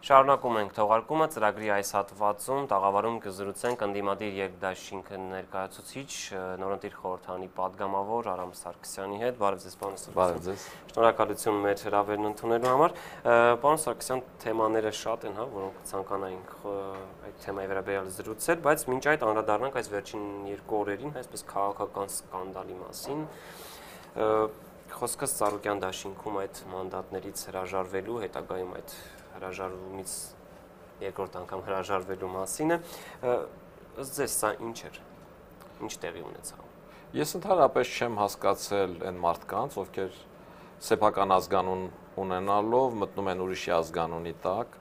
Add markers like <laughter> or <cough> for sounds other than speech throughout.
Շարունակում ենք թողարկումը ծրագրի այս հատվածում տաղավարում կզրուցենք ընդդիմադիր երկդաշինք ներկայացուցիչ նորընտիր խորհրդանի падգամավոր Արամ Սարգսյանի հետ։ Բարև ձեզ, պարոն Սարգսյան։ Բարև ձեզ։ Շնորհակալություն մեր հրավերն ընդունելու համար։ Պարոն Սարգսյան, թեմաները շատ են, հա, որոնք ցանկանայինք այդ թեմայի վերաբերյալ զրուցել, բայց մինչ այդ անդրադառնանք այս վերջին երկու օրերին, հա, այսպես քաղաքական սկանդալի մասին խոսքս Սարուկյան դաշինքում այդ մանդատներից հրաժարվելու հետագայում այդ հրաժարումից երկրորդ անգամ հրաժարվելու մասին է։ Ըստ ձեզ սա ինչ էր։ Ինչ տեղի ունեցավ։ Ես ընդհանրապես չեմ հասկացել այն մարդկանց, ովքեր սեփական ազգանուն ունենալով մտնում են ուրիշի ազգանունի տակ,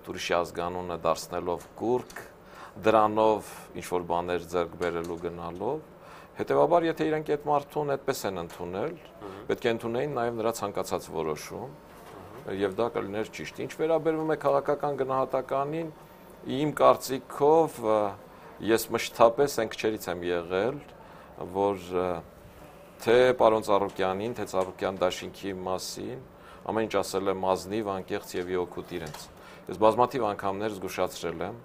այդ ուրիշի ազգանունը դարձնելով կուրկ, դրանով ինչ որ բաներ ձեռք բերելու գնալով Հետևաբար, եթե իրենք այդ մարդուն այդպես են ընդունել, պետք է ընդունեին նաև նրա ցանկացած որոշում, եւ դա կլիներ ճիշտ։ Ինչ վերաբերում է քաղաքական գնահատականին, իմ կարծիքով ես մշտապես այն քչերից եմ եղել, որ թե պարոն Ծառուկյանին, թե Ծառուկյան դաշինքի մասին ամեն ինչ ասել եմ ազնիվ, անկեղծ եւ իօգուտ իրենց։ Ես բազմաթիվ անգամներ զգուշացրել եմ,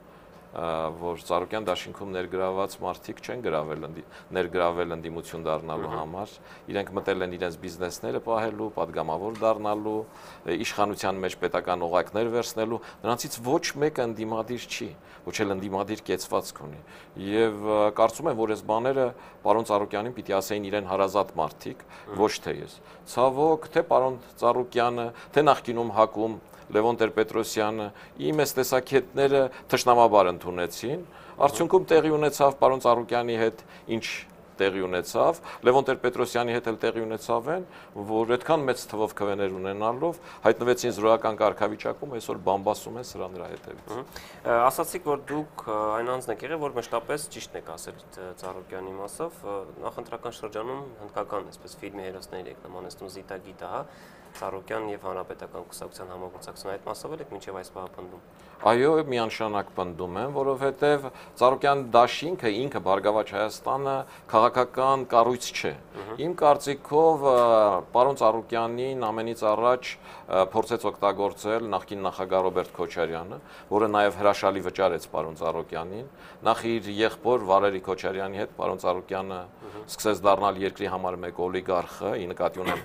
որ Ծառուկյան դաշինքում ներգրաված մարդիկ չեն գրավել ներգրավել ընդդիմություն դառնալու համար, իրենք մտել են իրենց բիզնեսները պահելու, падգամավոր դառնալու, իշխանության մեջ պետական օղակներ վերցնելու, նրանցից ոչ մեկը ընդդիմադիր չի, ոչ էլ ընդդիմադիր կեցվածք ունի։ Եվ կարծում եմ, որ այս բաները պարոն Ծառուկյանին պիտի ասեին իրեն հարազատ մարդիկ, ոչ թե ես։ Ցավոք, թե պարոն Ծառուկյանը, թե նախկինում հակում Լևոն Տեր-Պետրոսյանը իմ այս տեսակետները թշնամաբար ընդունեցին։ Արդյունքում տեղի ունեցավ պարոն Ծառուկյանի հետ ինչ տեղի ունեցավ, Լևոն Տեր-Պետրոսյանի հետ էլ տեղի ունեցավ են, որ այդքան մեծ թվով քվեներ ունենալով հայտնվեցին զրոյական կարգավիճակում, այսօր բամբասում են սրա նրա հետևից։ Ասացիք, որ դուք այն անձն եք եղել, որ մշտապես ճիշտն եք ասել Ծառուկյանի մասով, նախընտրական շրջանում հնդկական, այսպես ֆիլմի հերոսներ եք նմանեցնում Զիտա Գիտա, հա, Ծառուկյան եւ Հանրապետական կուսակցության համագործակցություն այդ մասով եք մինչեւ այս բանը պնդում։ Այո, միանշանակ պնդում եմ, որովհետեւ Ծառուկյան դաշինքը ինքը Բարգավաճ Հայաստանը քաղաքական կառույց չէ։ Իմ կարծիքով պարոն Ծառուկյանին ամենից առաջ փորձեց օգտագործել նախկին նախագահ Ռոբերտ Քոչարյանը, որը նաև հրաշալի վճարեց պարոն Ծառուկյանին, նախ իր եղբոր Վալերի Քոչարյանի հետ պարոն Ծառուկյանը սկսեց դառնալ երկրի համար մեկ օլիգարխը, ի նկատի ունեմ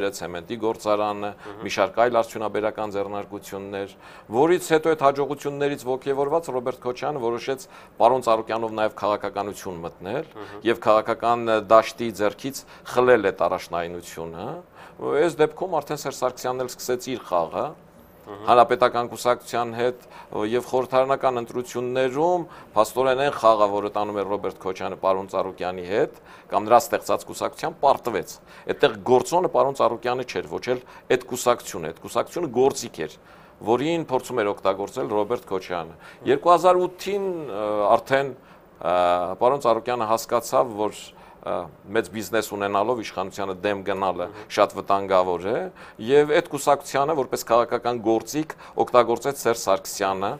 գազալցակայանները, ցեմենտի գործարանը, մի շարք այլ արդյունաբերական ձեռնարկություններ, որից հետո այդ հաջողություններից ողջևորված Ռոբերտ Քոչյանը որոշեց պարոն Ծառուկյանով նաև քաղաքականություն մտնել եւ քաղաքական դաշտի ձեռքից խլել այդ առաջնայինությունը այս դեպքում արդեն Սերժ Սարգսյանն էլ սկսեց իր խաղը հանրապետական կուսակցության հետ եւ խորհրդարանական ընտրություններում փաստորեն այն խաղը, որը տանում է Ռոբերտ Քոչյանը պարոն Ծառուկյանի հետ կամ նրա ստեղծած կուսակցության պարտվեց։ Այդտեղ գործոնը պարոն Ծառուկյանը չէր, ոչ էլ այդ կուսակցությունը, այդ կուսակցությունը գործիք էր որին փորձում էր օգտագործել Ռոբերտ Քոչյանը։ 2008-ին արդեն պարոն Ծառուկյանը հասկացավ, որ մեծ բիզնես ունենալով իշխանությանը դեմ գնալը շատ վտանգավոր է եւ այդ կուսակցությանը որպես քաղաքական գործիք օգտագործեց Սերժ Սարգսյանը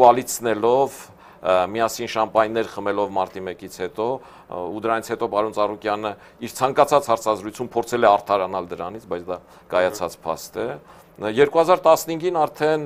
կոալիցնելով միասին շամպայներ խմելով մարտի 1-ից հետո ու դրանից հետո պարոն Ծառուկյանը իր ցանկացած հարցազրույցում փորձել է արդարանալ դրանից, բայց դա կայացած փաստ է։ 2015-ին արդեն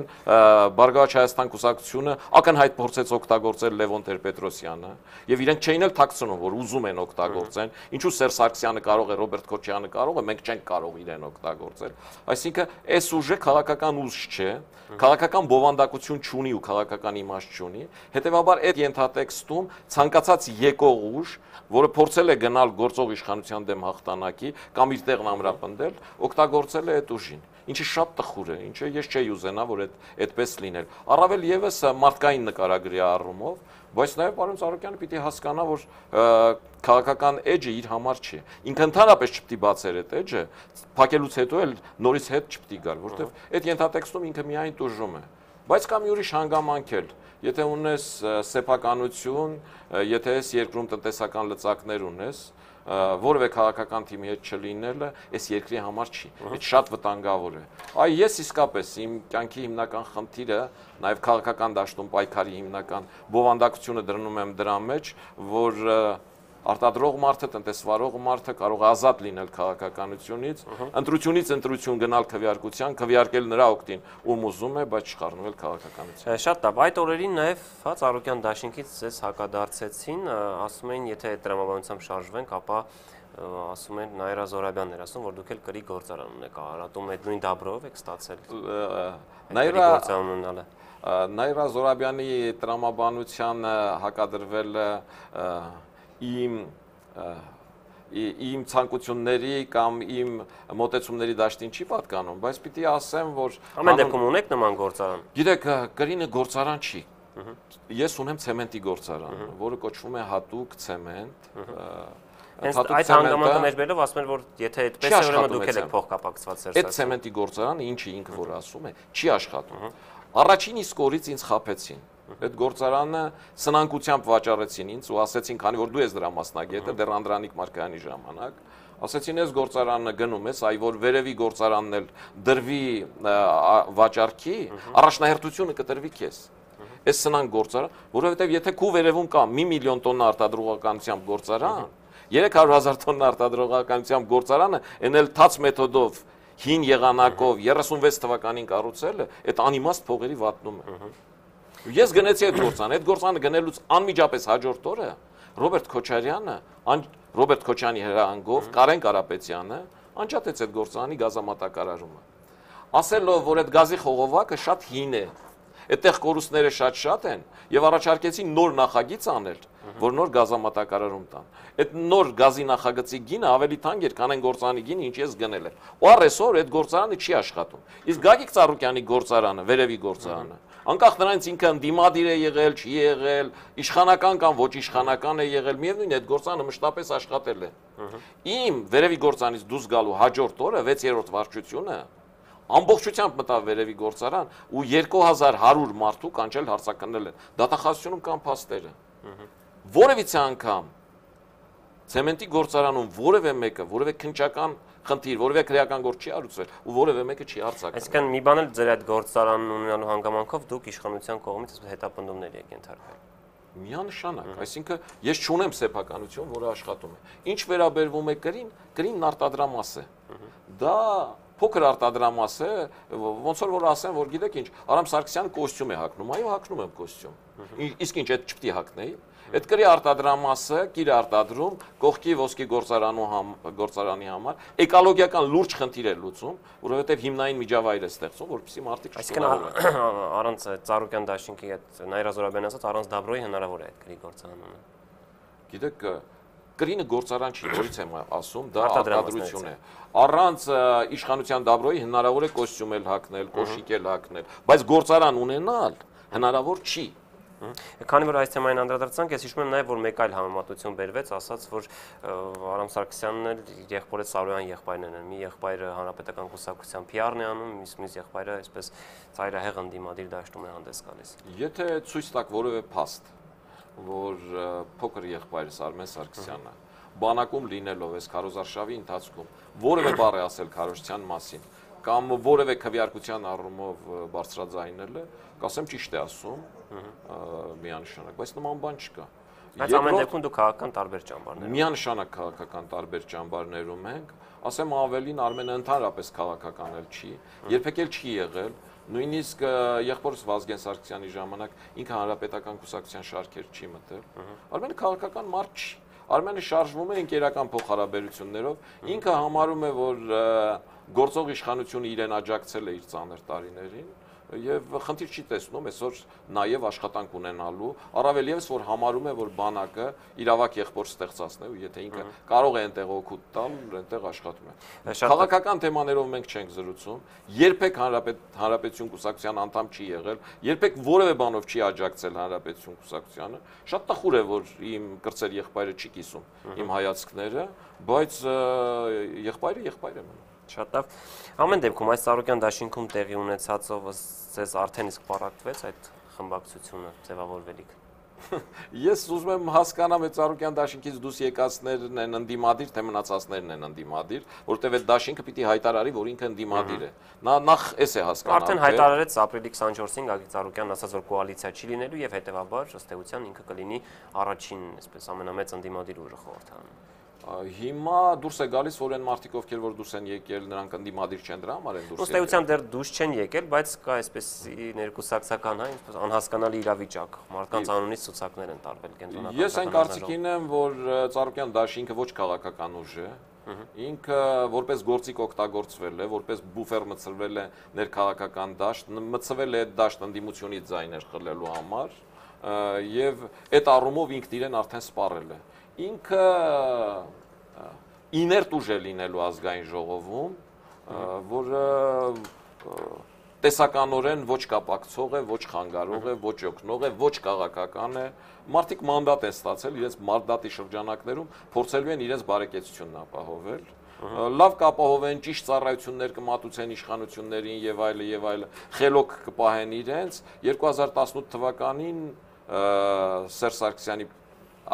Բարգավաճ Հայաստան կուսակցությունը ակնհայտ փորձեց օգտագործել Լևոն Տեր-Պետրոսյանը եւ իրենք չէին էլ ཐակցնում որ ուզում են օգտագործեն ինչու Սերժ Սարգսյանը կարող է Ռոբերտ Քոչյանը կարող է մենք չենք կարող իրեն օգտագործել այսինքն այս ուժը քաղաքական ուժ չէ քաղաքական բովանդակություն չունի ու քաղաքական իմաստ չունի հետեւաբար այդ ենթատեքստում ցանկացած եկող ուժ որը փորձել է գնալ գործող իշխանության դեմ հաղթանակի կամ իր տեղն ամրապնդել օգտագործել է այդ ուժին ինչը շատ տխուր է, ինչը ես չէի ուզենա, որ այդ այդպես լիներ։ Առավել եւս մարդկային նկարագրի առումով, բայց նաեւ պարոն Ծառուկյանը պիտի հասկանա, որ քաղաքական էջը իր համար չի։ Ինքը ընդհանրապես չպետք է բացեր այդ էջը, փակելուց հետո էլ նորից հետ չպետք է գար, որովհետեւ այդ ենթատեքստում ինքը միայն տուժում է։ Բայց կամ յուրի հանգամանք էլ, եթե ունես սեփականություն, եթե ես երկրում տնտեսական լծակներ ունես, որևէ քաղաքական թիմի հետ չլինելը այս երկրի համար չի։ Այդ շատ վտանգավոր է։ Այ ես իսկապես իմ կյանքի հիմնական խնդիրը նաև քաղաքական դաշտում պայքարի հիմնական բովանդակությունը դրնում եմ դրա մեջ, որ արտադրող մարդը, տնտեսվարող մարդը կարող է ազատ լինել քաղաքականությունից, ընտրությունից ընտրություն գնալ քվեարկության, քվեարկել նրա օգտին, ում ուզում է, բայց չխառնվել քաղաքականության։ Շատ լավ, այդ օրերին նաև հա Ծառուկյան դաշինքից ձեզ հակադարձեցին, ասում էին, եթե դրամաբանությամբ շարժվենք, ապա ասում են Նայրա Զորաբյանն էր ասում, որ դուք էլ կրի գործարան ունեք, արատում այդ նույն դաբրով եք ստացել։ Նայրա գործարան ունենալը։ Նայրա Զորաբյանի տրամաբանության հակադրվել իմ իմ ցանկությունների կամ իմ մտեցումների դաշտին չի պատկանում, բայց պիտի ասեմ, որ ամեն դեպքում ունեք նման գործարան։ Գիտեք, գրինը գործարան չի։ Ես ունեմ ցեմենտի գործարան, որը կոչվում է հատուկ ցեմենտ։ Հենց այդ հանգամանքը ներբերելով ասում են, որ եթե այդպես է, ուրեմն դուք եք փոխկապակցված Սերժ։ Այդ ցեմենտի գործարանը ինչի ինքը որ ասում է, չի աշխատում։ Առաջին իսկ օրից ինձ խափեցին Այդ գործարանը սնանկությամբ վաճառեցին ինձ ու ասեցին, քանի որ դու ես դրա մասնագետը, դեռ Անդրանիկ Մարկայանի ժամանակ, ասեցին, ես գործարանը գնում ես, այ որ վերևի գործարանն էլ դրվի վաճառքի, առաջնահերթությունը կտրվի քեզ այս սնանկ գործարան, որովհետև եթե քու վերևում կա 1 միլիոն տոննա արտադրողականությամբ գործարան, 300.000 տոննա արտադրողականությամբ գործարանը, այն էլ թաց մեթոդով հին եղանակով 36 թվականին կառուցելը, այդ անիմաստ փողերի վատնում է։ Ես գնեցի այդ գործան, այդ գործանը գնելուց անմիջապես հաջորդ օրը Ռոբերտ Քոչարյանը, Ռոբերտ Քոչյանի հրահանգով Կարեն Կարապետյանը անջատեց այդ գործանի գազամատակարարումը։ Ասելով, որ այդ գազի խողովակը շատ հին է, այդտեղ կորուստները շատ-շատ են եւ առաջարկեցին նոր նախագիծ անել, որ նոր գազամատակարարում տան։ Այդ նոր գազի նախագծի գինը ավելի թանկ էր, քան այն գործարանի գինը, ինչ ես գնել եմ։ Ու առեսօր այդ գործարանը չի աշխատում։ Իսկ Գագիկ Ծառուկյանի գործարանը, վերևի գործարանը, անկախ նրանից ինքը դիմադիր է եղել, չի եղել, իշխանական կամ ոչ իշխանական է եղել, միևնույն այդ գործարանը մշտապես աշխատել է։ Իմ վերևի գործանից դուրս գալու հաջորդ օրը 6-րդ վարչությունը ամբողջությամբ մտավ վերևի գործարան ու 2100 մարդու կանչել հարցակնել են։ Դատախազությունում կան փաստերը։ Որևիցե անգամ ցեմենտի գործարանում որևէ մեկը, որևէ քնչական խնդիր, որևէ քրեական գործ չի արուցվել ու որևէ մեկը չի արձակվել։ Այսինքն մի բան էլ ձեր այդ գործարանն ունենալու հանգամանքով դուք իշխանության կողմից հետապնդումների եք ենթարկվել միանշանակ, այսինքն ես չունեմ սեփականություն, որը աշխատում է։ Ինչ վերաբերվում է գրին, գրինն արտադրամաս է։ Դա փոքր արտադրամաս է, ոնց որ որ ասեմ, որ գիտեք ինչ, Արամ Սարգսյանը կոստյում է հագնում, այո, հագնում եմ կոստյում։ Իսկ ինչ, այդ չպետք է հագնեի։ Այդ գրի արտադրամասը գիր արտադրում կողքի ոսկի գործարանու համ գործարանի համար էկոլոգիական լուրջ խնդիր է լուծում, որովհետև հիմնային միջավայր է ստեղծում, որպեսզի մարդիկ չկորավեն։ Առանց Ծառուկյան դաշինքի այդ Նայրա Զորաբյան ասած առանց Դաբրոյի հնարավոր է այդ գրի գործարանը։ Գիտեք, Կրինը գործարան չի, որից եմ ասում, դա արտադրություն է։ Առանց իշխանության դաբրոյի հնարավոր է կոստյում էլ հակնել, կոշիկ էլ հակնել, բայց գործարան ունենալ հնարավոր չի։ Քանի որ այս թեմային անդրադարձանք, ես հիշում եմ նաև որ մեկ այլ համեմատություն բերվեց, ասաց, որ Արամ Սարգսյանն էլ եղբորը Սարոյան եղբայրն են։ Մի եղբայրը հանրապետական կուսակցության PR-ն է անում, իսկ մյուս եղբայրը այսպես ծայրահեղ ընդդիմադիր դաշտում է հանդես գալիս։ Եթե ցույց տակ որևէ փաստ, որ փոքր եղբայրս Արմեն Սարգսյանը բանակում լինելով այս քարոզարշավի ընթացքում որևէ բառ է ասել քարոշչյան մասին կամ որևէ քվեարկության առումով բարձրաձայնել է, կասեմ ճիշտ է ասում, միանշանակ, բայց նման բան չկա։ Բայց ամեն դեպքում դու քաղաքական տարբեր ճամբարներ։ Միանշանակ քաղաքական տարբեր ճամբարներում ենք, ասեմ ավելին Արմենը ընդհանրապես քաղաքական էլ չի, երբեք էլ չի եղել, Նույնիսկ եղբորս Վազգեն Սարգսյանի ժամանակ ինքը հանրապետական կուսակցության շարքեր չի մտել։ Արմենը քաղաքական մարդ չի։ Արմենը շարժվում է ընկերական փոխհարաբերություններով։ Ինքը համարում է, որ գործող իշխանությունը իրեն աջակցել է իր ցաներ տարիներին եւ խնդիր չի տեսնում այսօր նաեւ աշխատանք ունենալու առավել եւս որ համարում է որ բանակը իրավակ եղբոր ստեղծածն է ու եթե ինքը կարող է այնտեղ օգուտ տալ այնտեղ աշխատում է քաղաքական թեմաներով մենք չենք զրուցում երբեք հանրապետ հանրապետություն կուսակցության անդամ չի եղել երբեք որևէ բանով չի աջակցել հանրապետություն կուսակցությանը շատ տխուր է որ իմ կրծեր եղբայրը չի կիսում իմ հայացքները բայց եղբայրը եղբայր է մնում Շատ լավ։ Ամեն դեպքում այս Սարոկյան դաշինքում տեղի ունեցածով ձեզ արդեն իսկ պարակվեց այդ խմբակցությունը ձևավորվելիք։ Ես ուզում եմ հասկանամ այդ Ծառուկյան դաշինքից դուս եկածներն են ընդդիմադիր, թե մնացածներն են ընդդիմադիր, որովհետև այդ դաշինքը պիտի հայտարարի, որ ինքը ընդդիմադիր է։ Նա նախ էս է հասկանալ։ Արդեն հայտարարեց ապրիլի 24-ին Գագիկ Ծառուկյանն ասաց, որ կոալիցիա չի լինելու եւ հետեւաբար ըստ էության ինքը կլինի առաջին, այսպես ամենամեծ ընդդիմադիր ուժը խորհրդանում։ Հիմա դուրս է գալիս, որ այն մարդիկ, ովքեր որ դուրս են եկել, նրանք ընդդիմադիր չեն դրա համար են դուրս եկել։ Ոստայության դեռ դուրս չեն եկել, բայց կա այսպես ներկուսակցական հա, այսպես անհասկանալի իրավիճակ։ Մարդկանց անունից ցուցակներ են տարվել կենտրոնական։ Ես այն կարծիքին եմ, որ Ծառուկյան դաշինքը ոչ քաղաքական ուժ է, Ինքը որպես գործիք օգտագործվել է, որպես բուֆեր մցրվել է ներքաղաքական դաշտ, մցվել է այդ դաշտ ընդդիմությունից ձայներ խլելու համար եւ այդ առումով ինքն իրեն արդեն սպառել է ինքը իներտ ուժ է լինելու ազգային ժողովում, որը տեսականորեն ոչ կապակցող է, ոչ խանգարող է, ոչ օգնող է, ոչ քաղաքական է։ Մարդիկ մանդատ են ստացել իրենց մանդատի շրջանակներում, փորձելու են իրենց բարեկեցությունն ապահովել լավ կապահովեն ճիշտ ծառայություններ կմատուցեն իշխանություններին եւ այլը եւ այլը խելոք կպահեն իրենց 2018 թվականին Սերժ Սարգսյանի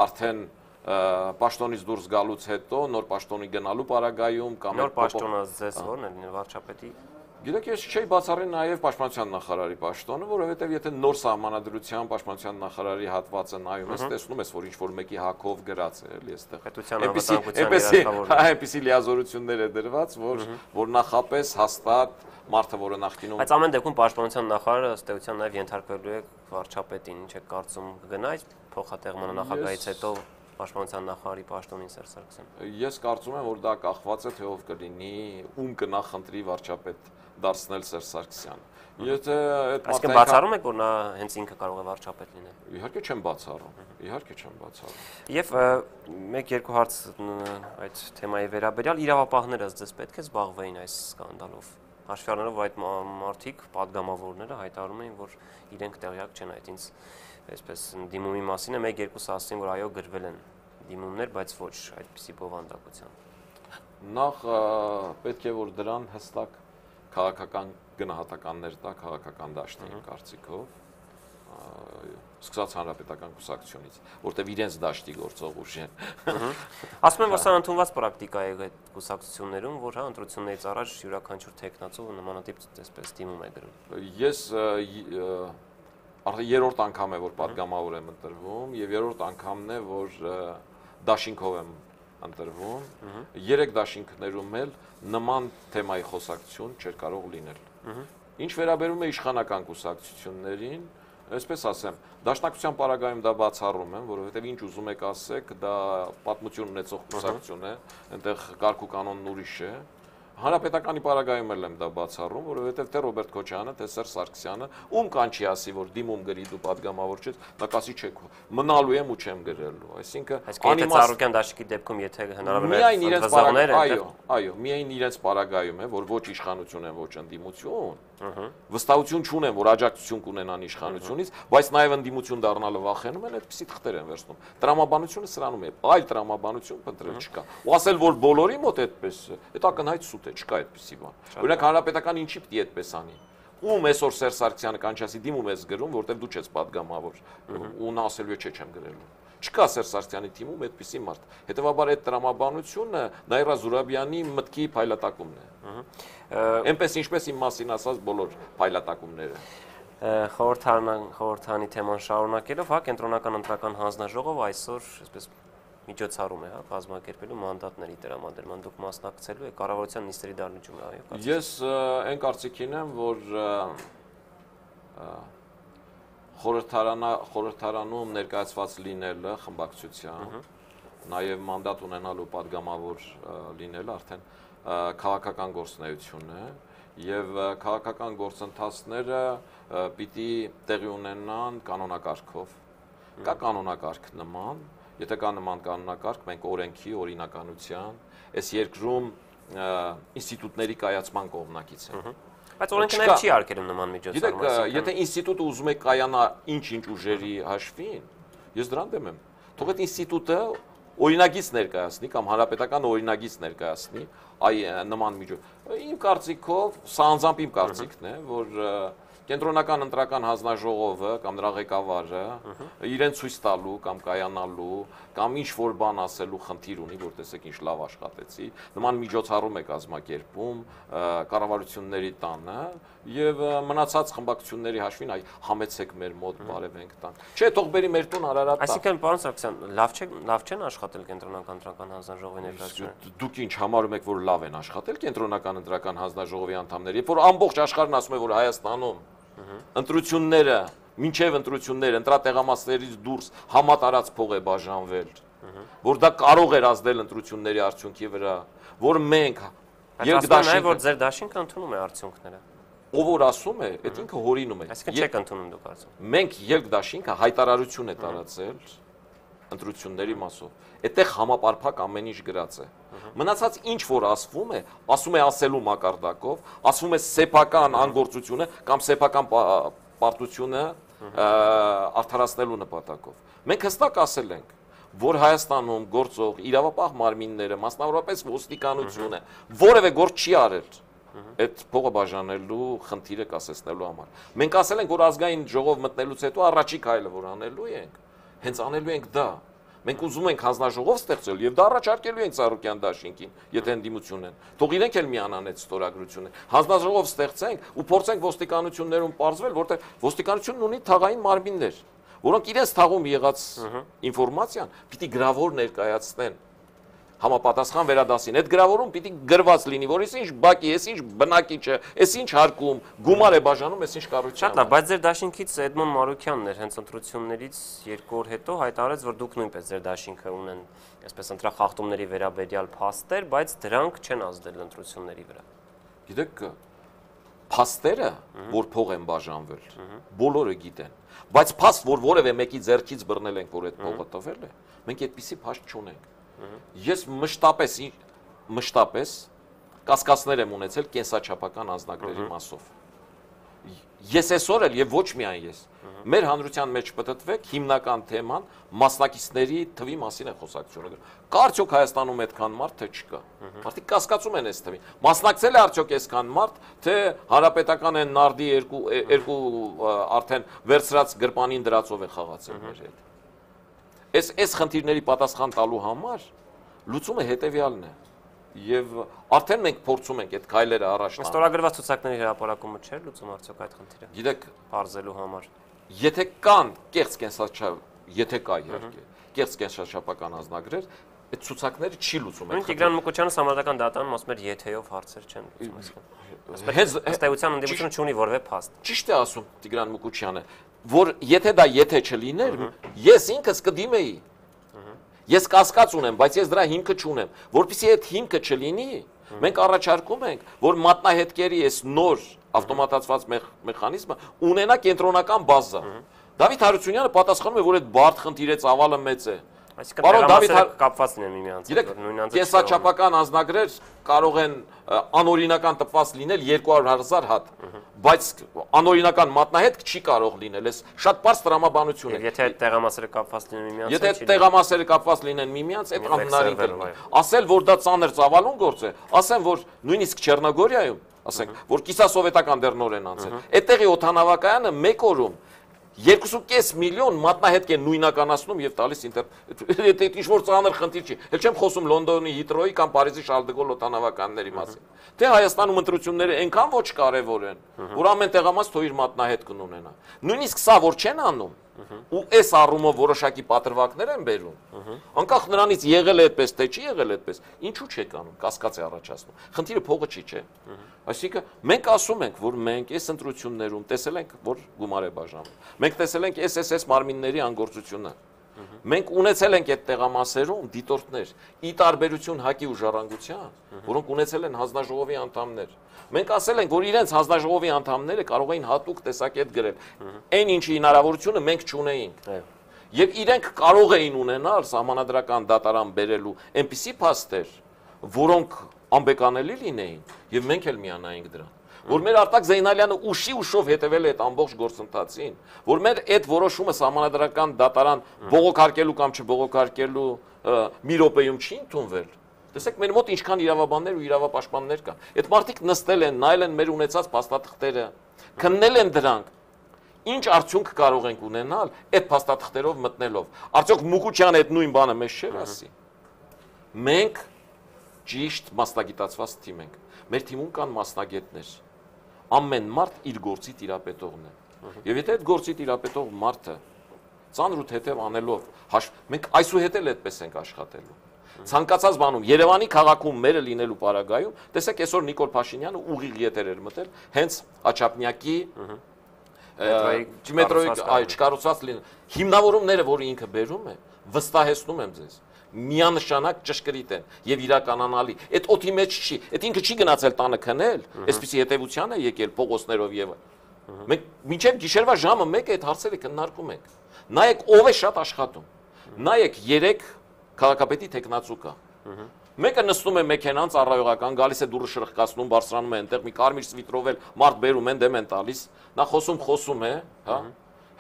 արդեն պաշտոնից դուրս գալուց հետո նոր պաշտոնի գնալու պարագայում կամ նոր պաշտոնը ձեզ ո՞րն է վարչապետի Գիտեք, ես չէի բացառի նաև պաշտպանության նախարարի պաշտոնը, որովհետև եթե նոր սահմանադրության պաշտպանության նախարարի հատվածը նայում ես, տեսնում ես, որ ինչ որ մեկի հակով գրած է, էլի այստեղ։ Պետության անվտանգության երաշխավորը։ Այնպեսի լիազորություններ է դրված, որ որ նախապես հաստատ մարդը, որը նախկինում Բայց ամեն դեպքում պաշտպանության նախարարը ըստ էության նաև ենթարկվելու է վարչապետին, ինչ է կարծում կգնա այս փոխատեղմանը նախագահից հետո պաշտպանության նախարարի պաշտոնին Սերժ Սարգսյան։ Ես կարծում եմ, որ դա կախված է թե ով կլինի, ում կնախընտրի վարչապետ դարձնել Սերժ Սարգսյան։ Եթե այդ մարդը Այսինքն բացառում եք, որ նա հենց ինքը կարող է վարչապետ լինել։ Իհարկե չեմ բացառում։ Իհարկե չեմ բացառում։ Եվ մեկ երկու հարց այդ թեմայի վերաբերյալ իրավապահները ձեզ պետք է զբաղվեին այս սկանդալով հաշվի առնելով այդ մարդիկ падգամավորները հայտարարում էին, որ իրենք տեղյակ չեն այդ ինձ այսպես դիմումի մասին է 1-2 ասին, որ այո գրվել են դիմումներ, բայց ոչ այդպիսի բովանդակության։ Նախ պետք է որ դրան հստակ քաղաքական գնահատականներ տա քաղաքական դաշտի կարծիքով սկսած հանրապետական կուսակցությունից, որտեվ իրենց դաշտի գործող ուժ են։ Ասում եմ, որ սա ընդունված պրակտիկա է այդ կուսակցություններում, որ հա ընտրություններից առաջ յուրաքանչյուր տեխնացով նմանատիպ այսպես դիմում է գրում։ Ես արդեն երրորդ անգամ է, որ падգամավոր եմ ընտրվում, եւ երրորդ անգամն է, որ դաշինքով եմ ընտրվում երեք դաշինքներում էլ նման թեմայի խոսակցություն չէր կարող լինել ինչ վերաբերում է իշխանական կուսակցություններին այսպես ասեմ դաշնակցության պարագայում դա բացառում եմ որովհետեւ ինչ ուզում եք ասեք դա պատմություն ունեցող կուսակցություն է այնտեղ կարգ ու կանոնն ուրիշ է Հանրապետականի պարագայում էլ եմ դա բացառում, որովհետև թե Ռոբերտ Քոչյանը, թե Սերժ Սարգսյանը ում կանչի ասի, որ դիմում գրի դու падգամավոր չես, նա կասի չեք մնալու եմ ու չեմ գրելու։ Այսինքն անիմաստ Ծառուկյան դաշտի դեպքում եթե հնարավոր է միայն իրենց պարագայում, այո, այո, միայն իրենց պարագայում է, որ ոչ իշխանություն են, ոչ ընդդիմություն, Վստահություն չունեն, որ աջակցություն կունենան իշխանությունից, բայց նաև ընդդիմություն դառնալը վախենում են, այդպիսի թղթեր են վերցնում։ Տրամաբանությունը սրանում է, այլ տրամաբանություն փնտրել չկա։ Ու ասել, որ բոլորի մոտ այդպես է, դա ակնհայտ սուտ է, չկա այդպիսի բան։ Օրինակ հանրապետական ինչի պիտի այդպես անի. Ում այսօր Սերժ Սարգսյանը կանչասի դիմում ես գրում, որտեղ դու չես падգամավոր։ Ուն ասելու է չէ չեմ գրելու։ Չկա Սերժ Սարգսյանի թիմում այդպիսի մարդ։ Հետևաբար այդ տրամաբանությունը Նայրա Զուրաբյանի մտքի փայլատակումն է։ Էնպես ինչպես իմ մասին ասած բոլոր փայլատակումները խորհրդանան խորհրդանի թեման շարունակելով, հա, կենտրոնական ընտրական հանձնաժողովը այսօր, այսպես միջոցառում է, հա, կազմակերպելու մանդատների տրամադրման։ Դուք մասնակցելու եք կառավարության նիստերի դառնությունն, այո։ Ես այն կարծիքին եմ, որ խորհրդարանա խորհրդարանում ներկայացված լինելը խմբակցության նաև մանդատ ունենալու падգամավոր լինելը արդեն քաղաքական գործնեություն է եւ քաղաքական գործընթացները պիտի տեղի ունենան կանոնակարգով կա կանոնակարգ նման եթե կա նման կանոնակարգ մենք օրենքի օրինականության այս երկրում ինստիտուտների կայացման կողմնակից ենք Բայց օրենքը նաև չի արկելում նման միջոցառում։ Գիտեք, եթե ինստիտուտը ուզում է կայանա ինչ-ինչ ուժերի հաշվին, ես դրան դեմ եմ։ Թող այդ ինստիտուտը օրինագից ներկայացնի կամ հանրապետական օրինագից ներկայացնի այ նման միջոց։ Իմ կարծիքով, սա անձամբ իմ կարծիքն է, որ կենտրոնական ընտրական հանձնաժողովը կամ նրա ղեկավարը իրեն ցույց տալու կամ կայանալու կամ ինչ որ բան ասելու խնդիր ունի, որ տեսեք ինչ լավ աշխատեցի, նման միջոցառում է կազմակերպում կառավարությունների տանը եւ մնացած խմբակցությունների հաշվին այ համեցեք մեր մոտ բարևենք տան։ Չէ, թող բերի մեր տուն Արարատը։ Այսինքն, պարոն Սարգսյան, լավ չէ, լավ չեն աշխատել կենտրոնական ընտրական հանձնաժողովի ներկայացուցիչները։ Դուք ինչ համարում եք, որ լավ են աշխատել կենտրոնական ընտրական հանձնաժողովի անդամները, երբ որ ամբողջ աշխարհն ասում է, որ Հայաստանում ընտրությունները, մինչև ընտրությունները, ընտրատեղամասներից դուրս համատարած փող է բաժանվել, որ դա կարող էր ազդել ընտրությունների արդյունքի վրա, որ մենք երկդաշինք որ ձեր դաշինքը ընդունում է արդյունքները ով որ ասում է, այդ ինքը հորինում է։ Այսինքն չեք ընդունում դուք արդյոք։ Մենք երկդաշինքը հայտարարություն է տարածել ընտրությունների մասով։ Այդտեղ համապարփակ ամեն ինչ գրած է։ Մնացած ինչ որ ասվում է, ասում է ասելու մակարդակով, ասվում է սեփական անգործությունը կամ սեփական պարտությունը արդարացնելու նպատակով։ Մենք հստակ ասել ենք, որ Հայաստանում գործող իրավապահ մարմինները, մասնավորապես ոստիկանությունը, որևէ գործ չի արել այդ փողը բաժանելու խնդիրը կասեցնելու համար։ Մենք ասել ենք, որ ազգային ժողով մտնելուց հետո առաջի քայլը որ անելու ենք, հենց անելու ենք դա։ Մենք ուզում ենք հանձնաժողով ստեղծել եւ դա առաջարկելու ենք Սարոկյան դաշինքին, եթե ընդդիմություն են։ Թող իրենք էլ միանան այդ ստորագրությունը։ Հանձնաժողով ստեղծենք ու փորձենք ոստիկանություններում ողջվել, որտեղ ոստիկանությունն ունի թաղային մարմիններ, որոնք իրենց թաղում եղած ինֆորմացիան պիտի գրավոր ներկայացնեն համապատասխան վերադասին։ Այդ գրավորում պիտի գրված լինի, որ ես ինչ բակի, ես ինչ բնակիչը, ես ինչ հարկում, գումար է բաժանում, ես ինչ կառույցի։ Շատ լավ, բայց ձեր դաշինքից Էդմոն Մարուկյանն էր հենց ընտրություններից երկու օր հետո հայտարարեց, որ դուք նույնպես ձեր դաշինքը ունեն, այսպես ընտրախախտումների վերաբերյալ փաստեր, բայց դրանք չեն ազդել ընտրությունների վրա։ Գիտեք, փաստերը, որ փող են բաժանվել, բոլորը գիտեն։ Բայց փաստ, որ որևէ մեկի ձեռքից բռնել ենք, որ այդ փողը տվել է, մենք այդպիսի փաստ չունենք։ Ես մշտապես մշտապես կասկածներ եմ ունեցել կենսաչափական անձնագրերի մասով։ Ես այսօր էլ եւ ոչ միայն ես մեր հանրության մեջ պատտվեք հիմնական թեման մասնակիցների թվի մասին է խոսակցությունը։ Կա արդյոք Հայաստանում այդքան մարդ թե չկա։ Մարդիկ կասկածում են այս թվին։ Մասնակցել է արդյոք այսքան մարդ, թե հարապետական են նարդի երկու երկու արդեն վերցրած գրպանին դրածով է խաղացել մեր հետ։ Այս այս խնդիրների պատասխան տալու համար լուծումը հետեւյալն է եւ արդեն մենք փորձում ենք այդ քայլերը առաջ տալ։ Ստորագրված ցուցակների հրապարակումը չէր լուծում արդյոք այդ խնդիրը։ Գիտեք, բարձելու համար։ Եթե կան կեղծ կենսաչափ, եթե կա իհարկե, կեղծ կենսաչափական ազնագրեր, այդ ցուցակները չի լուծում այդ։ Տիգրան Մկոչյանը համարտական դատանում ասում էր եթեով հարցեր չեն լուծում այսքան։ Հենց ըստ էության ընդդիմությունը չունի որևէ փաստ։ Ճիշտ է ասում Տիգրան Մկոչյանը, որ եթե դա եթե չլիներ, ես ինքս կդիմեի։ Ես կասկած ունեմ, բայց ես դրա հիմքը չունեմ։ Որpիսի այդ հիմքը չլինի, մենք առաջարկում ենք, որ մատնահետքերի այս նոր ավտոմատացված մեխանիզմը ունենա կենտրոնական բազա։ Դավիթ Հարությունյանը պատասխանում է, որ այդ բարդ խնդիրը ծավալը մեծ է։ Այսինքն Պարոն Դավիթ կապված լինեն միմյանց հետ, նույնանձը։ Կեսաչափական անznագրեր կարող են անօրինական տպված լինել 200.000 հատ, բայց անօրինական մատնահետք չի կարող լինել, այս շատ բարձ տրամաբանություն է։ Եթե այդ տեղամասերը կապված լինեն միմյանց հետ, եթե տեղամասերը կապված լինեն միմյանց, այդ անհնարին կլինի։ Ասել, որ դա ծանր ծավալուն գործ է, ասեն, որ նույնիսկ Չեռնոգորիայում, ասենք, որ կիսասովետական դեռ նոր են անցել։ Այդտեղի օթանավակայանը 1 օրում 2.5 միլիոն մատնահետք են նույնականացնում եւ տալիս ինտեր <laughs> այդ ինչ որ ծանր խնդիր չի։ Էլ չեմ խոսում Լոնդոնի Հիտրոյի կամ Փարիզի Շարլդեգոլ օտանավականների մասին։ Թե Հայաստանում ընտրությունները այնքան ոչ կարևոր են, որ ամեն տեղամաս թող իր մատնահետքն ունենա։ Նույնիսկ սա որ չեն անում, ու այս առումով որոշակի պատրվակներ են բերում։ Անկախ նրանից եղել է այդպես թե չի եղել այդպես, ինչու չեք անում, կասկած է առաջացնում։ Խնդիրը փողը չի, չէ։ Այսինքն մենք ասում ենք, որ մենք այս ընտրություններում տեսել ենք, որ գումար է բաժանվում։ Մենք տեսել ենք SSS մարմինների անգործությունը։ Մենք ունեցել ենք այդ տեղամասերում դիտորդներ՝ ի տարբերություն հակի ու ժառանգության, որոնք ունեցել են հանձնաժողովի անդամներ։ Մենք ասել ենք, որ իրենց հանձնաժողովի անդամները կարող էին հատուկ տեսակետ գրել։ Այն ինչի հնարավորությունը մենք չունեինք։ Եվ իրենք կարող էին ունենալ համանadrական դատարան բերելու այնպիսի փաստեր, որոնք անբեկանելի լինեին, եւ մենք էլ միանայինք դրան որ մեր Արտակ Զեյնալյանը ուշի ուշով հետևել է այդ ամբողջ գործընթացին, որ մեր այդ որոշումը համանadrական դատարան բողոքարկելու կամ չբողոքարկելու մի րոպեում չի ընդունվել Տեսեք, մեր մոտ ինչքան իրավաբաններ ու իրավապաշտպաններ կան։ Այդ մարդիկ նստել են, նայել են մեր ունեցած փաստաթղթերը, քննել են դրանք ինչ արդյունք կարող ենք ունենալ այդ փաստաթղթերով մտնելով։ Արդյոք Մուկուչյանը այդ նույն բանը մեզ չէր ասի։ Մենք ճիշտ մասնագիտացված թիմ ենք։ Մեր թիմում կան մասնագետներ։ Ամեն մարդ իր գործի տիրապետողն է։ Եվ եթե այդ գործի տիրապետող մարդը ծանր ու թեթև անելով, հաշ մենք այսուհետ էլ այդպես ենք աշխատելու ցանկացած բանում Երևանի քաղաքում մերը լինելու պարագայում տեսեք այսօր Նիկոլ Փաշինյանը ուղիղ եթեր էր մտել հենց Աչապնյակի մետրոյի այ չկառուցված լինել հիմնավորումները որը ինքը բերում է վստահեցնում եմ ձեզ միանշանակ ճշգրիտ են եւ իրականանալի այդ օթի մեջ չի այդ ինքը չի գնացել տանը քնել այսպեսի հետեւության է եկել փողոցներով եւ մենք մինչեւ գիշերվա ժամը 1-ը այդ հարցերը քննարկում ենք նայեք ով է շատ աշխատում նայեք 3 քաղաքապետի տեխնացու կա Մեկը նստում է մեքենան ծառայողական, գալիս է դուրը շրխկացնում, բարձրանում է այնտեղ մի կարմիր սվիտրով էլ մարդ բերում են, դեմ են տալիս, նա խոսում, խոսում է, հա։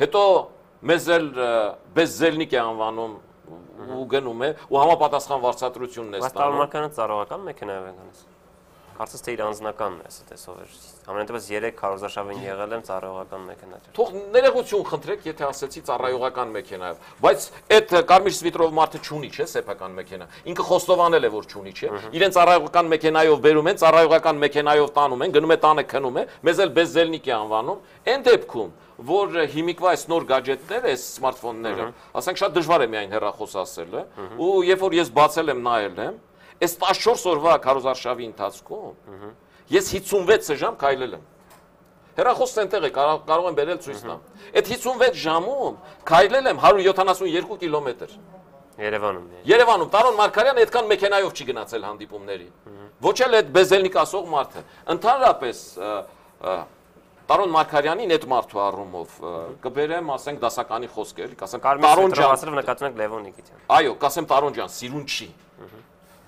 Հետո մեզ էլ բեզելնիկ է անվանում ու գնում է ու համապատասխան վարձատրությունն է ստանում։ Բայց տարօրինականը ծառայողական մեքենայով են գալիս։ Կարծես թե իր անձնականն է, ասա տեսով էր։ Ամենատեղից 3 քարոզաշավին եղել եմ ծառայողական մեքենայով։ Թող ներողություն խնդրեք, եթե ասեցի ծառայողական մեքենայով, բայց այդ Կարմիր Սվիտրով մարդը չունի, չէ, սեփական մեքենա։ Ինքը խոստովանել է, որ չունի, չէ։ Իրեն ծառայողական մեքենայով բերում են, ծառայողական մեքենայով տանում են, գնում է տանը քնում է, մեզ էլ բեզելնիկ է անվանում։ Այն դեպքում որ հիմիկվա այս նոր գadgetները, այս սմարթֆոնները, ասենք շատ դժվար է միայն հեռախոս ասելը, ու երբ որ ես բացել եմ նայել եմ, Այս 14 օրվա քարոզարշավի ընթացքում ես 56 ժամ քայլել եմ։ Հերախոսը այնտեղ է, կարող եմ բերել ցույց տամ։ Այդ 56 ժամում քայլել եմ 172 կիլոմետր։ Երևանում։ Երևանում Տարոն Մարկարյանը այդքան մեքենայով չի գնացել հանդիպումների։ Ոչ էլ այդ բեզելնիկ ասող մարդը։ Ընդհանրապես Տարոն Մարկարյանին այդ մարդու առումով կբերեմ, ասենք դասականի խոսքեր, կասեմ Տարոն ջան, ասելով նկատում եք Լևոն Նիկիտյան։ Այո, կասեմ Տարոն ջան, սիրուն չի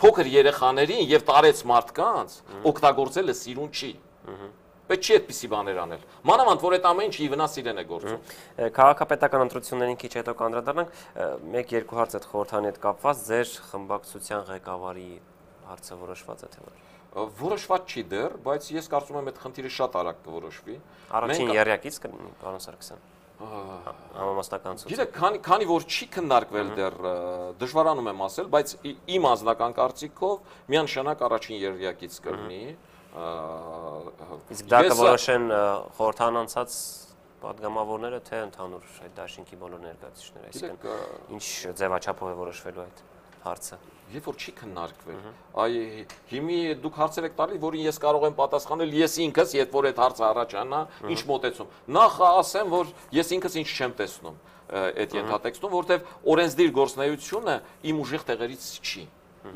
փոքր երեխաներին եւ տարեց մարդկանց օգտագործելը սիրուն չի։ Պետք չի այդպիսի բաներ անել։ Մանավանդ որ այդ ամեն ինչը ի վնաս իրեն է գործում։ Քաղաքապետական ընտրություններին քիչ հետո կանդրադառնանք, 1-2 հարց այդ խորհրդանի հետ կապված ձեր խմբակցության ղեկավարի հարցը որոշված է թե ոչ որոշված չի դեռ, բայց ես կարծում եմ այդ խնդիրը շատ արագ կորոշվի։ Առաջին երյակից կլինի, պարոն Սարգսյան համամասնական ցուցակ։ Գիտեք, քանի քանի որ չի քննարկվել դեռ դժվարանում եմ ասել, բայց իմ անձնական կարծիքով միանշանակ առաջին երյակից կլինի։ Իսկ դա կորոշեն խորհրդանանցած падգամավորները թե ընդհանուր այդ դաշինքի բոլոր ներկայացուցիչները, այսինքն ինչ ձևաչափով է որոշվելու այդ հարցը երբ որ չի քննարկվել, այ հիմի դուք հարցեր եք տալի, որին ես կարող եմ պատասխանել ես ինքս, երբ որ այդ հարցը առաջանա, ինչ մոտեցում։ Նախ ասեմ, որ ես ինքս ինչ չեմ տեսնում այդ ենթատեքստում, որովհետև օրենսդիր գործնեությունը իմ ուժեղ տեղերից չի։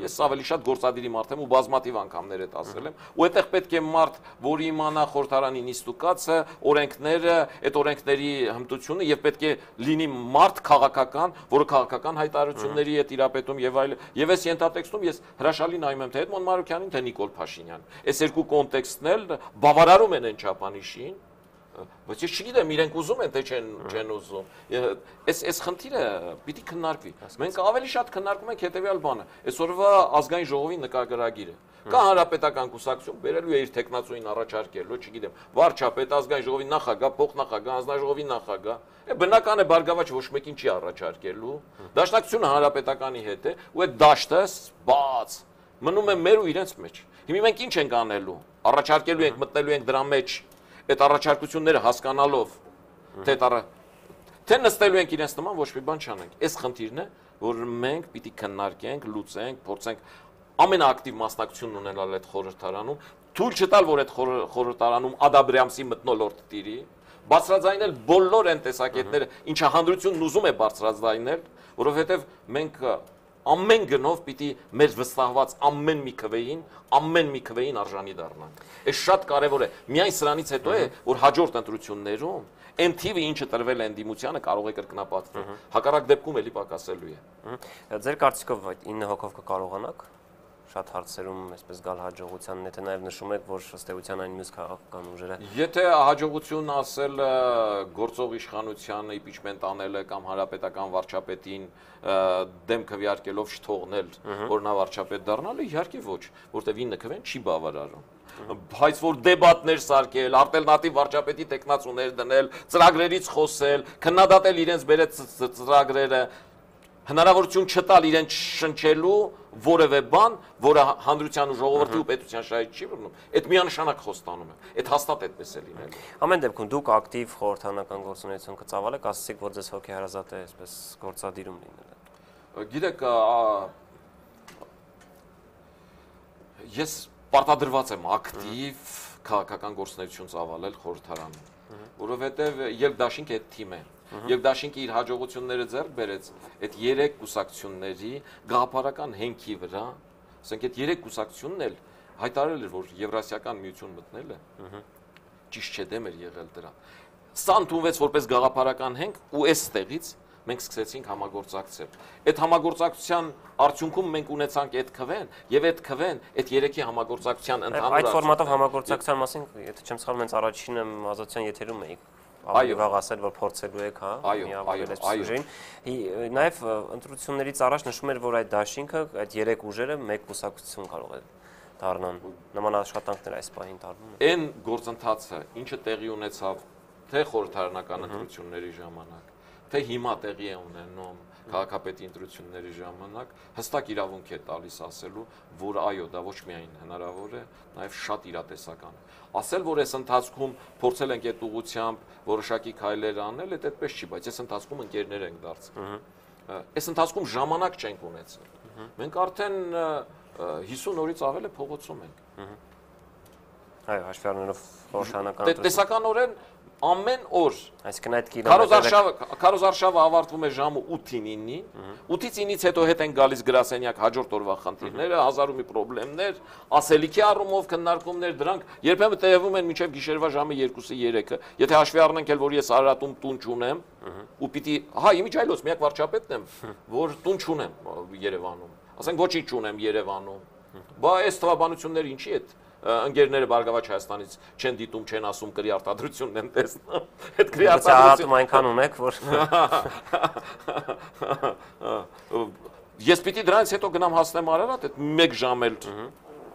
Ես ավելի շատ գործադիրի մարդ եմ ու բազմատիվ անգամներ այդ ասել եմ։ Ու այդտեղ պետք է մարդ, որի իմանա խորհրդարանի նիստուկացը, օրենքները, այդ օրենքների հմտությունը եւ պետք է լինի մարդ քաղաքական, որը քաղաքական հայտարարությունների է տիրապետում եւ այլ։ Եվ այս ենթատեքստում ես հրաշալի նայում եմ թե Էդմոն Մարուկյանին, թե Նիկոլ Փաշինյան։ Այս երկու կոնտեքստն էլ բավարարում են այն չափանիշին բայց ես չգիտեմ իրենք ուզում են թե չեն չեն ուզում այս այս խնդիրը պիտի քննարկվի մենք ավելի շատ քննարկում ենք հետեւյալ բանը այսօրվա ազգային ժողովի նկարագրագիրը կա հանրապետական կուսակցություն բերելու է իր տեխնացուին առաջարկելու չգիտեմ վարչապետ ազգային ժողովի նախագահ փոխնախագահ հանձնաժողովի նախագահ է բնական է բարգավաճ ոչ մեկին չի առաջարկելու դաշնակցությունը հանրապետականի հետ է ու այդ դաշտը բաց մնում է մեր ու իրենց մեջ հիմա մենք ինչ ենք անելու առաջարկելու ենք մտնելու ենք դրա մեջ այդ առաջարկությունները հասկանալով թե տարա թե նստելու ենք իրենց նման ոչ մի բան չանենք։ Այս խնդիրն է, որ մենք պիտի քննարկենք, լուծենք, փորձենք ամենաակտիվ մասնակցությունն ունենալ այդ խորհրդարանում, թույլ չտալ, որ այդ խորհրդարանում Ադաբրյամսի մտնոլորտ տիրի, բարձրաձայնել բոլոր այն տեսակետները, ինչը հանդրությունն ուզում է բարձրաձայնել, որովհետև մենք ամեն գնով պիտի մեր վստահված ամեն մի քվեին, ամեն մի քվեին արժանի դառնանք։ Այս շատ կարևոր է։ Միայն սրանից հետո է, որ հաջորդ ընտրություններում այն թիվը ինչը տրվել է ընդդիմությանը կարող է կրկնապատկվել։ Հակառակ դեպքում էլի պակասելու է։ Ձեր կարծիքով այդ 9 հոգով կկարողանաք շատ հարցերում այսպես գալ հաջողության, եթե նաև նշում եք, որ ըստ էության այն մյուս քաղաքական ուժերը Եթե հաջողություն ասել գործող իշխանությանը impeachment անելը կամ հանրապետական վարչապետին դեմ քվեարկելով շթողնել, որ նա վարչապետ դառնալը, իհարկե ոչ, որտեվ ինը քվեն չի բավարարում բայց որ դեբատներ սարքել, ալտերնատիվ վարչապետի տեխնացուներ դնել, ծրագրերից խոսել, քննադատել իրենց բերած ծրագրերը, հնարավորություն չտալ իրեն շնչելու որևէ բան, որը հա- հանրության ու ժողովրդի ու պետության շահից չի բռնում, այդ միանշանակ խոստանում է։ Այդ հաստատ այդպես է լինելու։ Ամեն դեպքում դուք ակտիվ խորհրդանական գործունեություն կծավալեք, ասացիք, որ ձեզ հոգեհարազատ է այսպես գործադիրում լինելը։ Գիտեք, ես պարտադրված եմ ակտիվ քաղաքական գործունեություն ծավալել խորհրդարանում, որովհետև Ելդաշինք այդ թիմ է։ Ելդաշինքը իր հաջողությունները ձեռք բերեց այդ երեք կուսակցությունների գաղափարական հենքի վրա, ասենք այդ երեք կուսակցությունն էլ հայտարարել էր, որ Եվրասիական միություն մտնելը ճիշտ չէ դեմ էր եղել դրա։ Սա ընդունվեց որպես գաղափարական հենք ու այստեղից մենք սկսեցինք համագործակցել։ Այդ համագործակցության արդյունքում մենք ունեցանք այդ քվեն եւ այդ քվեն այդ երեքի համագործակցության ընդհանուր Այդ ֆորմատով համագործակցության մասին, եթե չեմ սխալվում, հենց առաջինը ազատության եթերում Այո։ ավելի վաղ ասել, որ փորձելու եք, հա, միավորել այս ուժին։ Նաև ընտրություններից առաջ նշում էր, որ այդ դաշինքը, այդ երեք ուժերը մեկ կուսակցություն կարող է դառնան։ Նման աշխատանքներ այս պահին տարվում են։ Այն գործընթացը, ինչը տեղի ունեցավ թե խորհրդարանական ընտրությունների ժամանակ, թե հիմա տեղի է ունենում քաղաքապետի ընտրությունների ժամանակ, հստակ իրավունք է տալիս ասելու, որ այո, դա ոչ միայն հնարավոր է, նաև շատ իրատեսական է։ Ասել, որ այս ընթացքում փորձել ենք այդ ուղությամբ որոշակի քայլեր անել, դա այդպես չի, բայց այս ընթացքում ընկերներ ենք դարձել։ Այս ընթացքում ժամանակ չենք ունեցել։ Մենք արդեն ը, ը, 50 օրից ավել է փողոցում ենք։ Այո, հաշվի առնելով խորհրդանական Տեսականորեն ամեն օր Այսինքն այդ Կարոզ կիլոմետրերը արշավը Կարոզ արշավը ավարտվում է ժամը 8-ին 9-ին։ 8-ից 9-ից հետո հետ են գալիս գրասենյակ հաջորդ օրվա խնդիրները, հազար ու մի խնդիրներ, ասելիքի առումով քննարկումներ, դրանք երբեմն տևում են մինչև գիշերվա ժամը 2-ը 3-ը։ Եթե հաշվի առնենք էլ որ ես Արարատում տուն չունեմ, ու պիտի հա իմիջայլոց միակ վարչապետն եմ, որ տուն չունեմ Երևանում։ Ասենք ոչինչ չունեմ Երևանում։ Բա այս թվաբանությունները ինչի է ընկերները Բարգավաճ Հայաստանից չեն դիտում, չեն ասում գրի արտադրությունն են տեսնում։ Այդ գրի Գուցե արտադրությունը այնքան ունեք, որ <laughs> Ես պիտի դրանից հետո գնամ հասնեմ Արարատ, այդ 1 ժամ էլ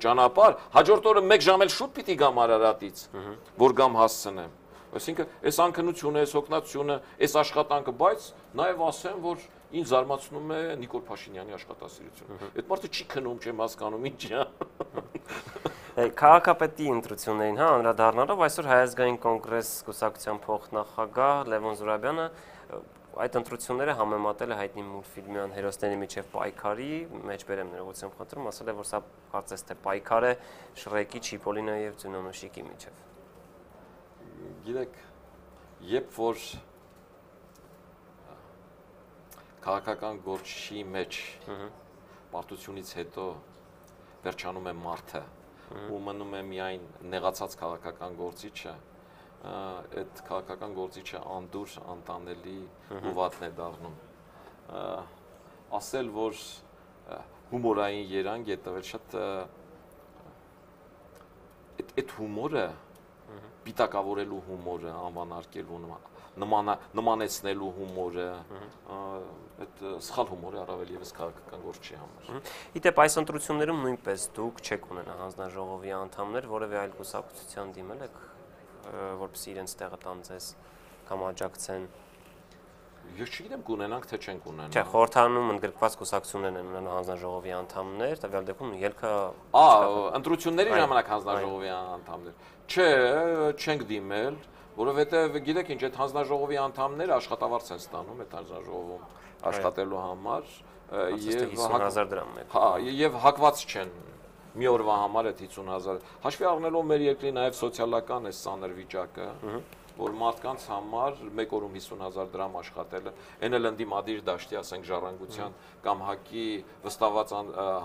ճանապարհ, հաջորդ օրը 1 ժամ էլ շուտ պիտի գամ Արարատից, որ գամ հասցնեմ։ Այսինքն, այս անքնությունը, այս հոգնածությունը, այս աշխատանքը, բայց նաև ասեմ, որ ինձ զարմացնում է Նիկոլ Փաշինյանի աշխատասիրությունը։ Այդ մարդը չի քնում, չեմ հասկանում ինչի Քաղաքապետի ընտրություններին, հա, անդրադառնալով այսօր Հայազգային կոնգրես կուսակցության փոխնախագահ Լևոն Զուրաբյանը այդ ընտրությունները համեմատել է հայտնի մուլտֆիլմյան հերոսների միջև պայքարի, մեջ բերեմ ներողություն խնդրում, ասել է, որ սա կարծես թե պայքար է Շրեկի, Չիպոլինոյի եւ Ձյունոնուշիկի միջև։ Գիտեք, երբ որ քաղաքական գործի մեջ պարտությունից հետո վերջանում է մարդը ու մնում է միայն նեղացած քաղաքական գործիչը, այդ քաղաքական գործիչը անդուր, անտանելի ու վատն է դառնում։ Ասել, որ հումորային երանգ է տվել շատ այդ հումորը պիտակավորելու հումորը, անվանարկելու նման նմանա նմանեցնելու հումորը, այդ սխալ հումոր է առավել եւս քաղաքական գործի համար։ Իդեպ այս ընտրություններում նույնպես դուք չեք ունենա հանձնաժողովի անդամներ, որևէ այլ կուսակցության դիմել եք, որպեսզի իրենց տեղը տան ձեզ կամ աջակցեն։ Ես չգիտեմ կունենանք թե չենք Չէ, ունենա։ խորհրդանում ընդգրկված կուսակցություններն են ունենա հանձնաժողովի անդամներ, տվյալ դեպքում ելքը Ա, ընտրությունների ժամանակ հանձնաժողովի անդամներ։ Չէ, չենք դիմել, որովհետև գիտեք ինչ, այդ հանձնաժողովի անդամները աշխատավարձ են ստանում այդ հանձնաժողովում աշխատելու համար եւ եւ հակ- 50000 դրամ մեկ։ Հա, եւ հակված չեն մի օրվա համար այդ 50000։ Հաշվի առնելով մեր երկրի նաեւ սոցիալական այս ծանր վիճակը, որ մարդկանց համար 1 օրում 50000 դրամ աշխատելը, այն էլ ընդդիմադիր դաշտի, ասենք ժառանգության կամ հակի վստահված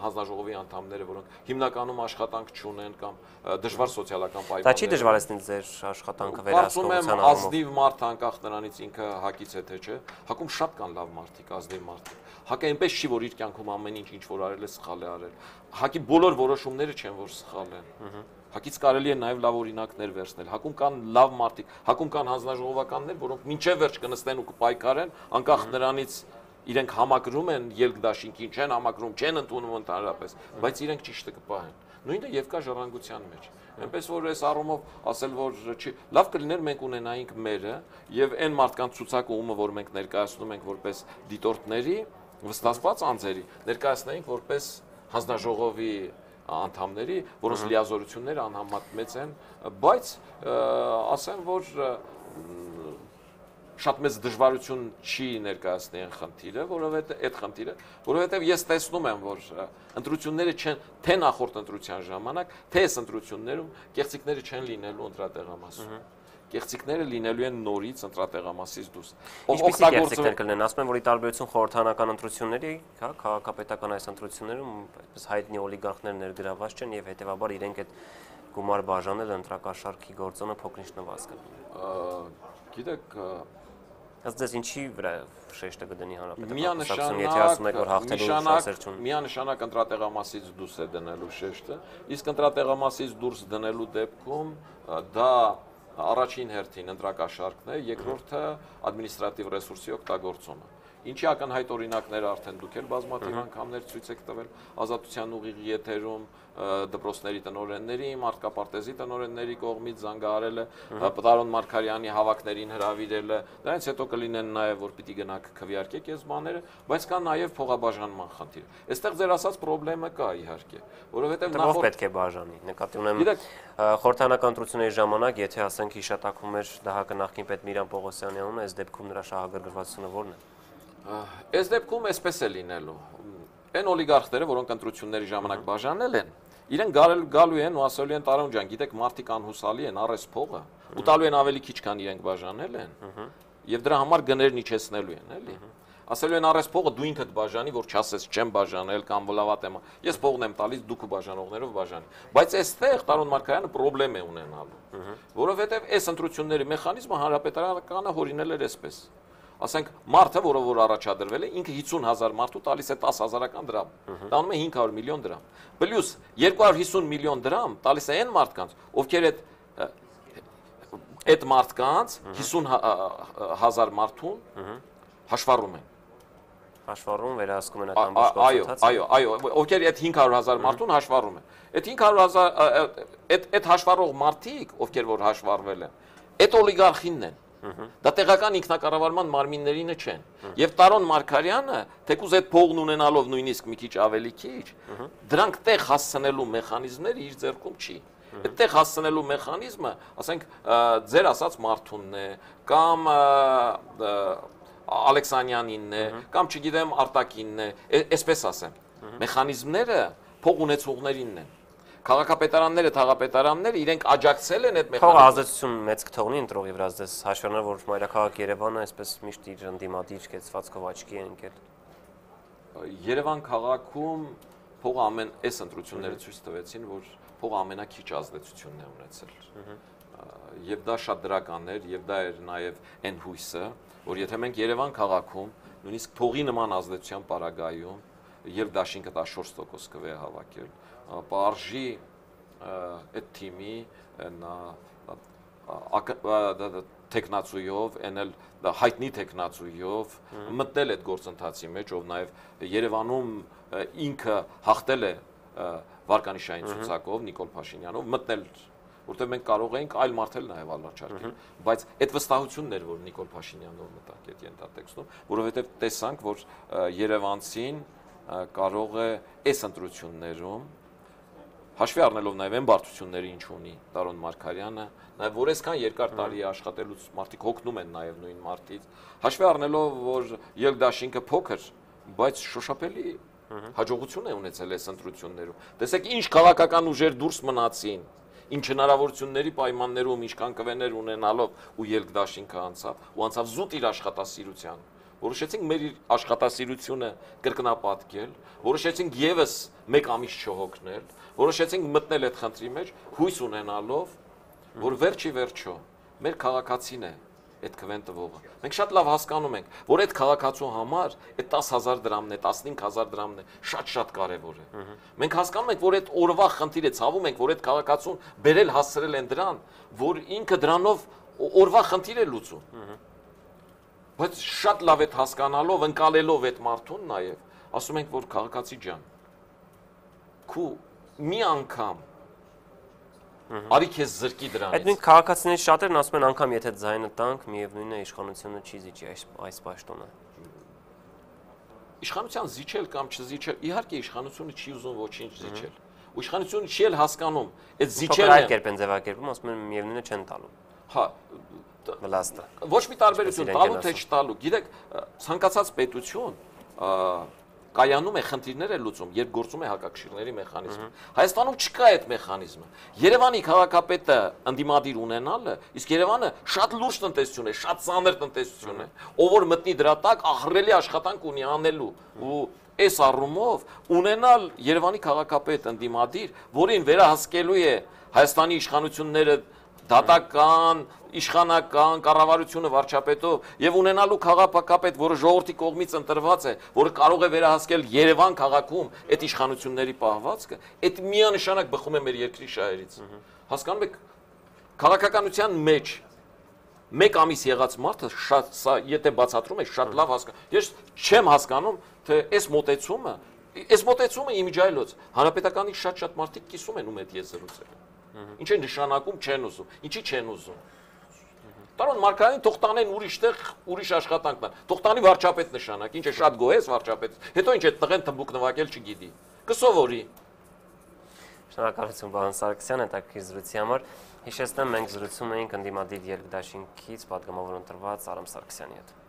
հանձնաժողովի անդամները, որոնք հիմնականում աշխատանք չունեն կամ դժվար սոցիալական պայմաններ։ Դա չի դժվարեցնի ձեր աշխատանքը վերահսկողության առումով։ Ազնիվ մարդ անկախ նրանից ինքը հակից է թե չէ, հակում շատ կան լավ մարդիկ, ազնիվ մարդիկ։ Հակը այնպես չի, որ իր կյանքում ամեն ինչ ինչ որ արել է սխալ է արել։ Հակի բոլոր որոշումները չեն, որ սխալ են։ Ահա Հակից կարելի է նաև լավ օրինակներ վերցնել։ Հակում կան լավ մարդիկ, հակում կան հանձնաժողովականներ, որոնք մինչև վերջ կնստեն ու կպայքարեն, անկախ նրանից իրենք համակրում են ելք-դաշինքին, չեն համակրում, չեն ընդունում ընդհանրապես, բայց իրենք ճիշտը կպահեն։ Նույնը եւ կա ժառանգության մեջ։ Այնպես որ այս առումով ասել որ չի լավ կլիներ մենք ունենայինք մերը եւ այն մարդկանց ցուցակումը, որ մենք ներկայացնում ենք որպես դիտորդների, վստահված անձերի, ներկայացնենք որպես հանձնաժողովի անդամների, որոնց լիազորությունները անհամեմատ մեծ են, բայց ասեմ, որ շատ մեծ դժվարություն չի ներկայացնի այն խնդիրը, որովհետեւ այդ խնդիրը, որովհետեւ ես տեսնում եմ, որ ընտրությունները չեն թե նախորդ ընտրության ժամանակ, թե այս ընտրություններում կեղծիքները չեն լինելու ընտրատեղամասում կեղծիքները լինելու են նորից ընտրատեղամասից դուրս։ Ինչպիսի կեղծիքներ կլինեն, ասում են, որ ի տարբերություն խորհրդանական ընտրությունների, հա, քաղաքապետական այս ընտրություններում այդպես հայտնի օլիգարխներ ներգրաված չեն եւ հետեւաբար իրենք այդ գումար բաժանել ընտրակաշարքի գործոնը փոքրինչ նվազ կլինի։ Գիտեք, Ըստ ձեզ ինչի վրա շեշտը կդնի հանրապետական եթե ասում եք որ հաղթելու շանսեր չունի։ Միանշանակ ընտրատեղամասից դուրս է դնելու շեշտը, իսկ ընտրատեղամասից դուրս դնելու դեպքում դա առաջին հերթին ընտրակաշարքն է, երկրորդը ադմինիստրատիվ ռեսուրսի օգտագործումը։ Ինչի ակնհայտ օրինակներ արդեն դուք էլ բազմաթիվ անգամներ ցույց եք տվել ազատության ուղիղ եթերում դպրոցների տնօրենների, մարդկապարտեզի տնօրենների կողմից զանգահարելը, Պտարոն Մարկարյանի հավաքներին հրավիրելը, դրանից հետո կլինեն նաև որ պիտի գնաք քվեարկեք այս բաները, բայց կա նաև փողաբաժանման խնդիր։ Այստեղ ձեր ասած խնդրեմը կա իհարկե, որովհետև նախորդ պետք է բաժանի։ Նկատի ունեմ խորհրդանական ընտրությունների ժամանակ, եթե ասենք հիշատակում էր դահակը նախկին պետ Միրան Պողոսյանի անունը, այս դեպքում նրա շահագրգռվածությունը ո՞րն է։ Այս դեպքում էսպես է լինելու։ Այն օլիգարխները, որոնք ընտրությունների ժամանակ բաժանել են, իրեն գալու գալու են ու ասելու են Տարոն ջան, գիտեք, մարդիկ անհուսալի են, առես փողը, ու տալու են ավելի քիչ, քան իրենք բաժանել են։ Եվ դրա համար գներն իջեցնելու են, էլի։ Ասելու են առես փողը դու ինքդ բաժանի, որ չասես չեմ բաժանել կամ լավատ եմ։ Ես փողն եմ տալիս, դուք ու բաժանողներով բաժանի։ Բայց այստեղ Տարոն Մարկարյանը խնդրեմ է ունենալու, որովհետև այս ընտրությունների մեխանիզմը հանրապետարանը հորինել էր այսպես ասենք մարդը, որը որ առաջադրվել է, ինքը 50000 մարդու տալիս է 10000-ական դրամ։ Տանում է 500 միլիոն դրամ։ Պլյուս 250 միլիոն դրամ տալիս է այն մարդկանց, ովքեր այդ այդ մարդկանց 50000 մարդուն հաշվառում են հաշվառում վերահսկում են այդ ամբողջ գործընթացը։ Այո, այո, այո, ովքեր այդ 500.000 մարդուն հաշվառում են։ Այդ 500.000 այդ այդ հաշվառող մարդիկ, ովքեր որ հաշվառվել են, այդ օլիգարխինն են Դա տեղական ինքնակառավարման մարմիններինը չեն։ Եվ Տարոն Մարկարյանը, թեկուզ այդ փողն ունենալով նույնիսկ մի քիչ ավելի քիչ, դրանք տեղ հասցնելու մեխանիզմները իր ձեռքում չի։ Այդտեղ հասցնելու մեխանիզմը, ասենք, ձեր ասած Մարթունն է, կամ Ալեքսանյանինն է, կամ չգիտեմ Արտակինն է, այսպես ասեմ։ Մեխանիզմները փող ունեցողներինն են քաղաքապետարանները, թաղապետարանները իրենք աջակցել են այդ մեխանիզմը։ Թող ազատություն մեծ կթողնի ընտրողի վրա, դες հաշվառնա որ մայրաքաղաք Երևանը այսպես միշտ իր ընդդիմադիր կեցվածքով աչքի է ընկել։ Երևան քաղաքում փողը ամեն այս ընտրությունները ցույց տվեցին, որ փողը ամենակիչ ազդեցությունն է ունեցել։ Եվ դա շատ դրական էր, եւ դա էր նաեւ այն հույսը, որ եթե մենք Երևան քաղաքում նույնիսկ փողի նման ազդեցության պարագայում եւ դաշինքը 14% կվե հավաքել, պարժի այդ թիմի նա տեխնացույով, այնել հայտնի տեխնացույով մտնել այդ գործընթացի մեջ, ով նաև Երևանում ինքը հաղթել է Վարկանիշային ցուցակով Նիկոլ Փաշինյանով մտնել որտեղ մենք կարող էինք այլ մարդել նաև առաջարկել բայց այդ վստահությունն էր որ Նիկոլ Փաշինյանով մտանք այդ ենթատեքստում որովհետև տեսանք որ Երևանցին կարող է այս ընտրություններում հաշվի առնելով նաև այն բարդությունները ինչ ունի Տարոն Մարկարյանը, նաև որ այսքան երկար տարի աշխատելուց մարդիկ հոգնում են նաև նույն մարդից, հաշվի առնելով որ ելդաշինքը փոքր, բայց շոշափելի հաջողություն է ունեցել այս ընտրություններում։ Տեսեք ինչ քաղաքական ուժեր դուրս մնացին ինչ հնարավորությունների պայմաններում ինչքան կվեներ ունենալով ու ելքդաշինքը անցավ ու անցավ զուտ իր աշխատասիրության որոշեցինք մեր աշխատասիրությունը կրկնապատկել, որոշեցինք եւս 1 ամիս չհոգնել, որոշեցինք մտնել այդ խնդրի մեջ հույս ունենալով, որ վերջի վերջո մեր քաղաքացին է այդ քվեն տվողը։ Մենք շատ լավ հասկանում ենք, որ այդ քաղաքացու համար այդ 10000 դրամն է, 15000 դրամն է, շատ-շատ կարևոր է։ Մենք հասկանում ենք, որ այդ օրվա խնդիրը ցավում ենք, որ այդ քաղաքացուն բերել հասցրել են դրան, որ ինքը դրանով օրվա խնդիր է լուծում։ Բայց շատ լավ է հասկանալով, ընկալելով այդ մարդուն նաև, ասում ենք, որ քաղաքացի ջան, քու մի անգամ Արի քեզ զրկի դրանից։ Այդ նույն քաղաքացիներից շատերն ասում են անգամ եթե ձայնը տանք, միևնույնն է իշխանությունը չի զիջի այս այս պաշտոնը։ Իշխանության զիջել կամ չզիջել, իհարկե իշխանությունը չի ուզում ոչինչ զիջել։ Ու իշխանությունը չի էլ հասկանում, այդ զիջելը այլ կերպ են ձևակերպում, ասում են միևնույնը չեն տալու։ Հա, վլաստը։ Ոչ մի տարբերություն տալու թե չտալու։ Գիտեք, ցանկացած պետություն կայանում է խնդիրներ է լուծում, երբ գործում է հակակշիռների մեխանիզմը։ Հայաստանում չկա այդ մեխանիզմը։ Երևանի քաղաքապետը ընդդիմադիր ունենալը, իսկ Երևանը շատ լուրջ տնտեսություն է, շատ ծանր տնտեսություն է, ով որ մտնի դրա տակ ահռելի աշխատանք ունի անելու ու այս առումով ունենալ Երևանի քաղաքապետ ընդդիմադիր, որին վերահսկելու է Հայաստանի իշխանությունները դատական, իշխանական կառավարությունը վարչապետով եւ ունենալու քաղաքապետ, որը ժողովրդի կողմից ընտրված է, որը կարող է վերահասկել Երևան քաղաքում այդ իշխանությունների պահվածքը, այդ միանշանակ բխում է մեր երկրի շահերից։ Հասկանում եք, քաղաքականության մեջ մեկ ամիս եղած մարդը շատ սա եթե բացատրում է շատ լավ հասկանում։ Ես չեմ հասկանում, թե այս մոտեցումը, այս մոտեցումը իմիջայլոց հանրապետականի շատ-շատ մարդիկ կիսում են ում այդ ես զրուցել։ Ինչ է նշանակում չեն ուզում։ Ինչի չեն ուզում։ Տարոն մարգարին թողտանեն ուրիշտեղ ուրիշ աշխատանքներ։ Թողտանի վարչապետ նշանակ, ինչ է շատ գոհ ես վարչապետ։ Հետո ինչ է տղեն թմբուկ նվակել չգիտի։ Կսովորի։ Շնորհակալություն Վահան Սարգսյան հետաքրքիր զրույցի համար։ Հիշեցնեմ, մենք զրուցում էինք ընդդիմադիր երկդաշինքից պատգամավոր ընտրված Արամ Սարգսյանի հետ։